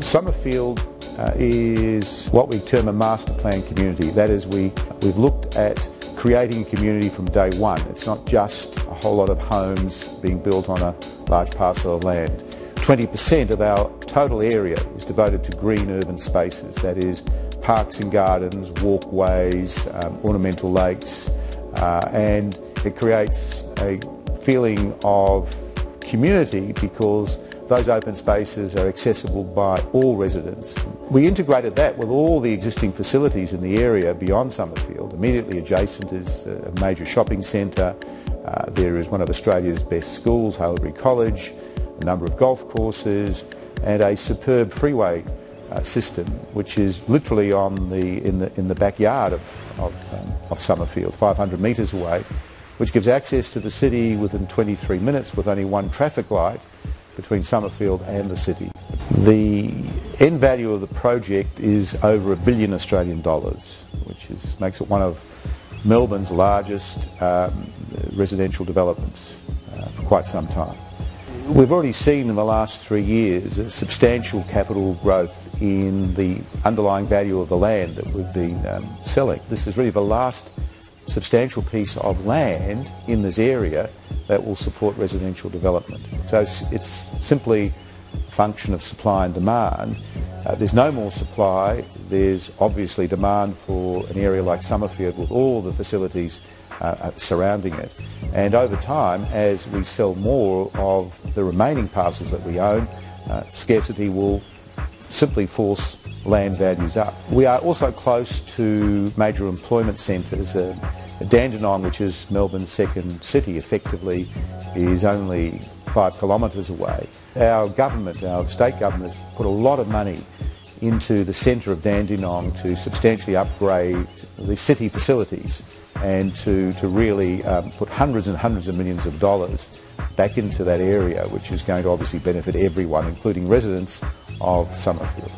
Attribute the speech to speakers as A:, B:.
A: Somerfield uh, is what we term a master plan community. That is, we, we've looked at creating a community from day one. It's not just a whole lot of homes being built on a large parcel of land. 20% of our total area is devoted to green urban spaces, that is parks and gardens, walkways, um, ornamental lakes, uh, and it creates a feeling of community because those open spaces are accessible by all residents. We integrated that with all the existing facilities in the area beyond Somerfield. Immediately adjacent is a major shopping centre. Uh, there is one of Australia's best schools, Haileybury College, a number of golf courses, and a superb freeway uh, system, which is literally on the, in, the, in the backyard of, of, um, of Somerfield, 500 metres away, which gives access to the city within 23 minutes with only one traffic light between Somerfield and the city. The end value of the project is over a billion Australian dollars, which is, makes it one of Melbourne's largest um, residential developments uh, for quite some time. We've already seen in the last three years a substantial capital growth in the underlying value of the land that we've been um, selling. This is really the last substantial piece of land in this area that will support residential development. So it's simply a function of supply and demand. Uh, there's no more supply. There's obviously demand for an area like Somerfield with all the facilities uh, uh, surrounding it. And over time, as we sell more of the remaining parcels that we own, uh, scarcity will simply force land values up. We are also close to major employment centres. Uh, Dandenong, which is Melbourne's second city, effectively is only five kilometres away. Our government, our state government, has put a lot of money into the centre of Dandenong to substantially upgrade the city facilities and to, to really um, put hundreds and hundreds of millions of dollars back into that area, which is going to obviously benefit everyone, including residents of Somerfield.